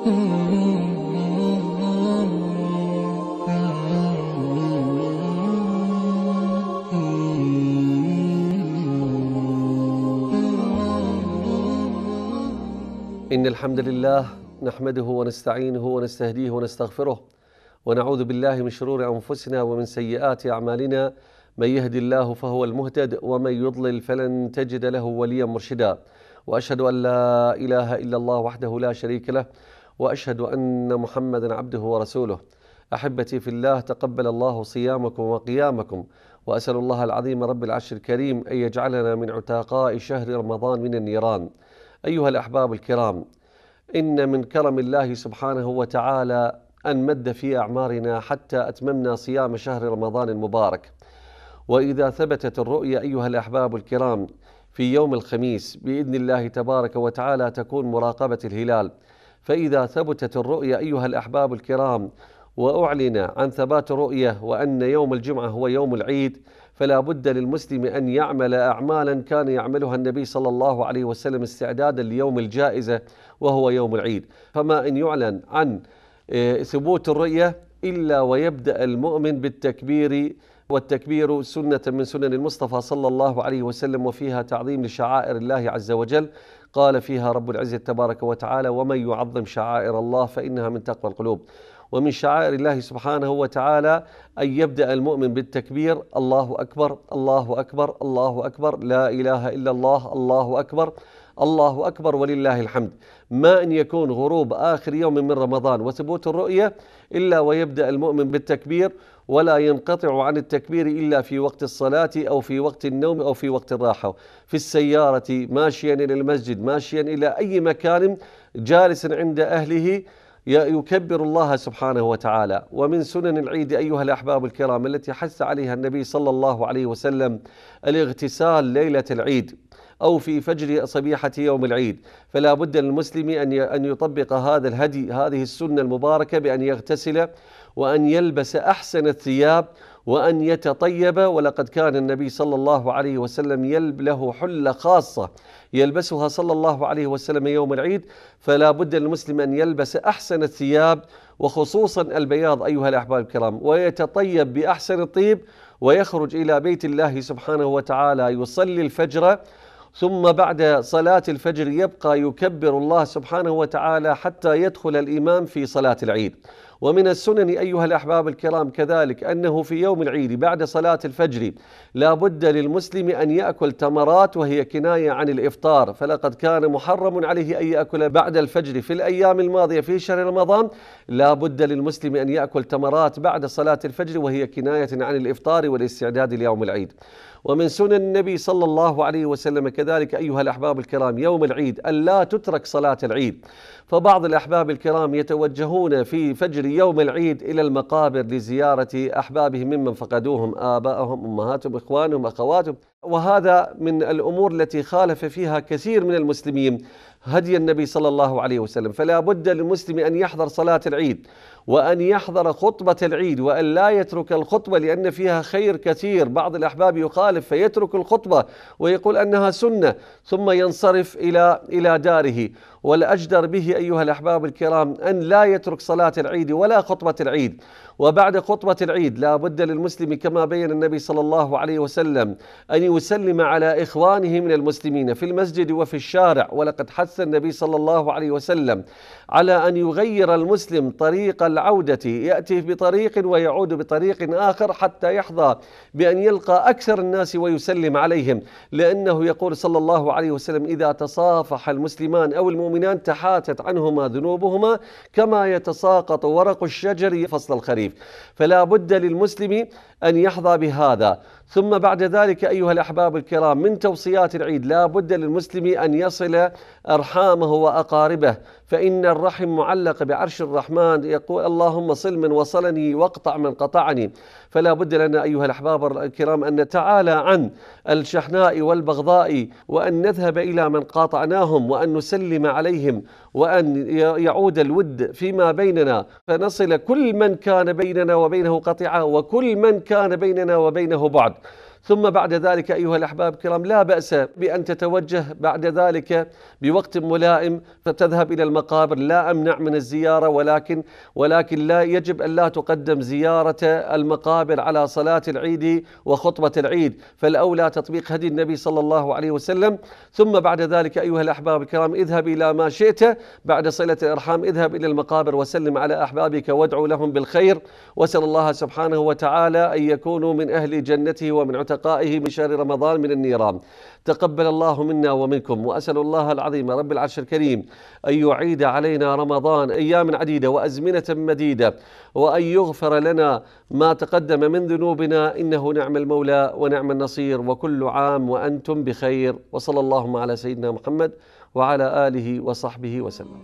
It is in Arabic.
إن الحمد لله نحمده ونستعينه ونستهديه ونستغفره ونعوذ بالله من شرور أنفسنا ومن سيئات أعمالنا. من يهد الله فهو المهتد ومن يضلل فلن تجد له وليا مرشدا. وأشهد أن لا إله إلا الله وحده لا شريك له وأشهد أن محمدا عبده ورسوله. أحبتي في الله تقبل الله صيامكم وقيامكم وأسأل الله العظيم رب العرش الكريم أن يجعلنا من عتاقاء شهر رمضان من النيران. أيها الأحباب الكرام إن من كرم الله سبحانه وتعالى أن مد في أعمارنا حتى أتممنا صيام شهر رمضان المبارك. وإذا ثبتت الرؤيا أيها الأحباب الكرام في يوم الخميس بإذن الله تبارك وتعالى تكون مراقبة الهلال. فإذا ثبتت الرؤيا أيها الأحباب الكرام وأعلن عن ثبات رؤية وأن يوم الجمعة هو يوم العيد فلا بد للمسلم أن يعمل أعمالا كان يعملها النبي صلى الله عليه وسلم استعدادا ليوم الجائزة وهو يوم العيد. فما إن يعلن عن ثبوت الرؤية إلا ويبدأ المؤمن بالتكبير والتكبير سنة من سنن المصطفى صلى الله عليه وسلم وفيها تعظيم لشعائر الله عز وجل. قال فيها رب العزة تبارك وتعالى ومن يعظم شعائر الله فإنها من تقوى القلوب. ومن شعائر الله سبحانه وتعالى أن يبدأ المؤمن بالتكبير الله أكبر الله أكبر الله أكبر لا إله إلا الله الله أكبر الله أكبر ولله الحمد. ما أن يكون غروب آخر يوم من رمضان وثبوت الرؤية إلا ويبدأ المؤمن بالتكبير ولا ينقطع عن التكبير إلا في وقت الصلاة أو في وقت النوم أو في وقت الراحة. في السيارة ماشيا إلى المسجد ماشيا إلى أي مكان جالسا عند أهله يكبر الله سبحانه وتعالى. ومن سنن العيد أيها الأحباب الكرام التي حث عليها النبي صلى الله عليه وسلم الاغتسال ليلة العيد أو في فجر صبيحة يوم العيد. فلا بد للمسلم أن أن يطبق هذا الهدي هذه السنة المباركة بأن يغتسل وأن يلبس أحسن الثياب وأن يتطيب. ولقد كان النبي صلى الله عليه وسلم يلب له حلة خاصة يلبسها صلى الله عليه وسلم يوم العيد. فلا بد للمسلم أن يلبس أحسن الثياب وخصوصا البياض أيها الأحباب الكرام. ويتطيب بأحسن الطيب ويخرج إلى بيت الله سبحانه وتعالى يصلي الفجر. ثم بعد صلاة الفجر يبقى يكبر الله سبحانه وتعالى حتى يدخل الإمام في صلاة العيد. ومن السنن أيها الأحباب الكرام كذلك أنه في يوم العيد بعد صلاة الفجر لا بد للمسلم أن يأكل تمرات وهي كناية عن الإفطار. فلقد كان محرم عليه أن يأكل بعد الفجر في الأيام الماضية في شهر رمضان. لا بد للمسلم أن يأكل تمرات بعد صلاة الفجر وهي كناية عن الإفطار والاستعداد ليوم العيد. ومن سنن النبي صلى الله عليه وسلم كذلك أيها الأحباب الكرام يوم العيد أن لا تترك صلاة العيد. فبعض الأحباب الكرام يتوجهون في فجر يوم العيد إلى المقابر لزيارة أحبابهم ممن فقدوهم آبائهم أمهاتهم إخوانهم أخواتهم. وهذا من الأمور التي خالف فيها كثير من المسلمين. هدي النبي صلى الله عليه وسلم. فلا بد للمسلم أن يحضر صلاة العيد وأن يحضر خطبة العيد وأن لا يترك الخطبة لأن فيها خير كثير. بعض الأحباب يخالف فيترك الخطبة ويقول أنها سنة ثم ينصرف إلى إلى داره. والأجدر به أيها الأحباب الكرام أن لا يترك صلاة العيد ولا خطبة العيد. وبعد خطبة العيد لا بد للمسلم كما بين النبي صلى الله عليه وسلم أن يسلم على إخوانه من المسلمين في المسجد وفي الشارع. ولقد حث النبي صلى الله عليه وسلم على أن يغير المسلم طريق العودة يأتي بطريق ويعود بطريق آخر حتى يحظى بأن يلقى أكثر الناس ويسلم عليهم لأنه يقول صلى الله عليه وسلم إذا تصافح المسلمان أو المؤمنان تحاتت عنهما ذنوبهما كما يتساقط ورق الشجر فصل الخريف. فلا بد للمسلم أن يحظى بهذا. ثم بعد ذلك أيها الأحباب الكرام من توصيات العيد لا بد للمسلم أن يصل أرحامه وأقاربه فإن الرحم معلق بعرش الرحمن يقول اللهم صل من وصلني واقطع من قطعني. فلا بد لنا أيها الأحباب الكرام أن نتعالى عن الشحناء والبغضاء وأن نذهب إلى من قاطعناهم وأن نسلم عليهم وأن يعود الود فيما بيننا. فنصل كل من كان بيننا وبينه قطعة وكل من كان بيننا وبينه بعد. ثم بعد ذلك أيها الأحباب الكرام لا بأس بأن تتوجه بعد ذلك بوقت ملائم فتذهب إلى المقابر. لا أمنع من الزيارة ولكن ولكن لا يجب أن لا تقدم زيارة المقابر على صلاة العيد وخطبة العيد فالأولى تطبيق هدي النبي صلى الله عليه وسلم. ثم بعد ذلك أيها الأحباب الكرام اذهب إلى ما شئت. بعد صلة الأرحام اذهب إلى المقابر وسلم على أحبابك وادعو لهم بالخير وأسأل الله سبحانه وتعالى أن يكونوا من أهل جنته ومن عتقائه من شهر رمضان من النيران. تقبل الله منا ومنكم وأسأل الله العظيم رب العرش الكريم أن يعيد علينا رمضان أيام عديدة وأزمنة مديدة وأن يغفر لنا ما تقدم من ذنوبنا إنه نعم المولى ونعم النصير وكل عام وأنتم بخير وصلى اللهم على سيدنا محمد وعلى آله وصحبه وسلم.